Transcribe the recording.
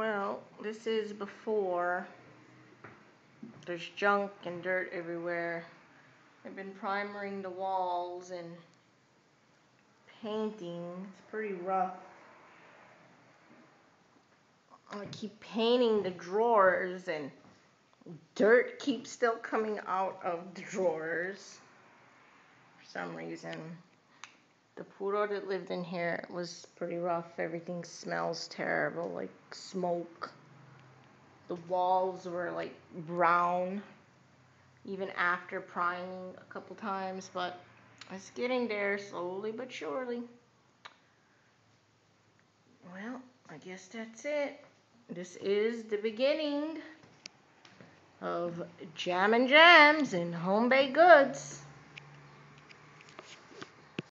Well, this is before. There's junk and dirt everywhere. I've been primering the walls and painting. It's pretty rough. I keep painting the drawers and dirt keeps still coming out of the drawers for some reason. Poodle that lived in here was pretty rough. Everything smells terrible, like smoke. The walls were like brown, even after priming a couple times, but it's getting there slowly but surely. Well, I guess that's it. This is the beginning of Jam and Jams and Home Baked Goods.